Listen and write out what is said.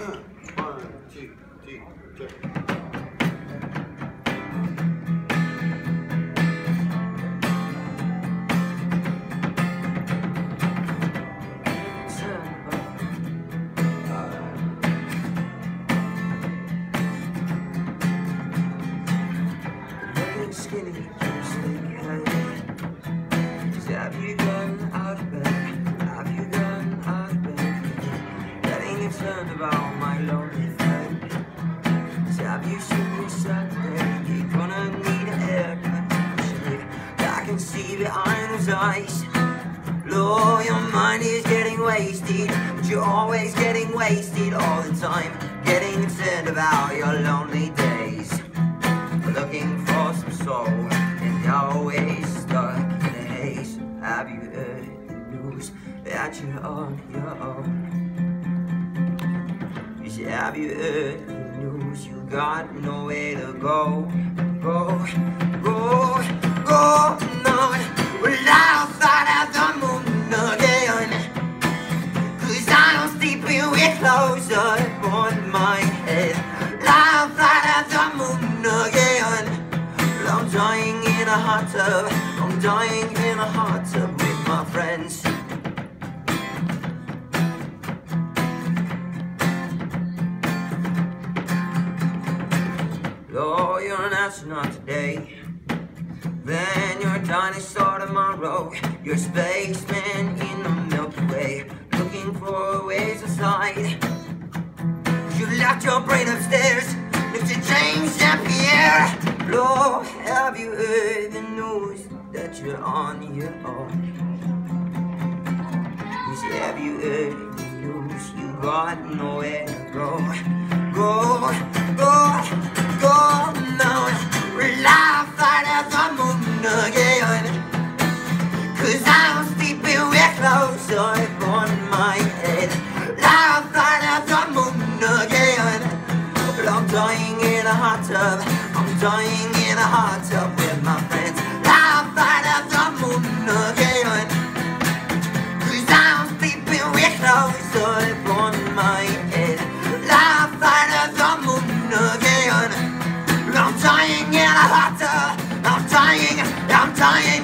One, two, three. Looking skinny, hey. Just have you concerned about my lonely friend. Have you seen me Saturday? You're gonna need a haircut. shave. I can see behind those eyes. Lord, your mind is getting wasted, but you're always getting wasted all the time. Getting concerned about your lonely days looking for some soul and you're always stuck in the haze. Have you heard the news that you're on your own? Have you heard the news you got nowhere to go? Go, go, go, no. Well, I'll fight at the moon again. Cause I don't sleep with clothes on my head. I'll fly at the moon again. Well, I'm dying in a hot tub. I'm dying in a hot tub you're an astronaut today. Then you're a dinosaur tomorrow. You're a spaceman in the Milky Way, looking for ways aside. You left your brain upstairs, left to James St. Pierre. Lord, have you heard the news that you're on your own? Have you heard the news? You got nowhere to. Go, hot tub. I'm dying in a hot tub with my friends. I fight at the moon again. Cause I'm sleeping with all this on my head. I fight the moon again. I'm dying in a hot tub. I'm dying, I'm dying.